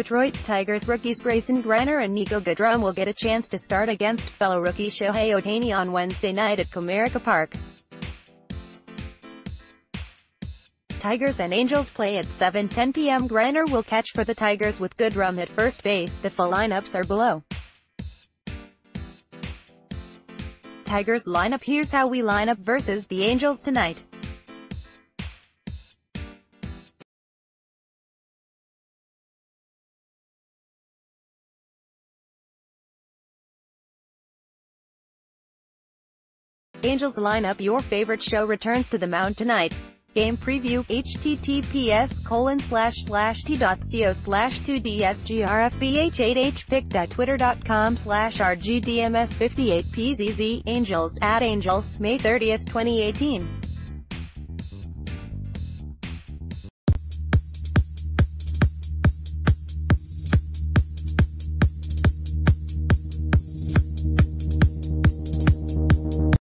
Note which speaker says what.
Speaker 1: Detroit Tigers rookies Grayson Greiner and Niko Goodrum will get a chance to start against fellow rookie Shohei Ohtani on Wednesday night at Comerica Park. Tigers and Angels play at 7:10 p.m. Greiner will catch for the Tigers with Goodrum at first base. The full lineups are below. Tigers lineup Here's how we line up versus the Angels tonight. Angels lineup Your favorite show returns to the mound tonight. Game preview, https colon slash slash t.co slash 2dsgrfbh8hpic.twitter.com slash rgdms58pzz, Angels, at Angels, May 30, 2018.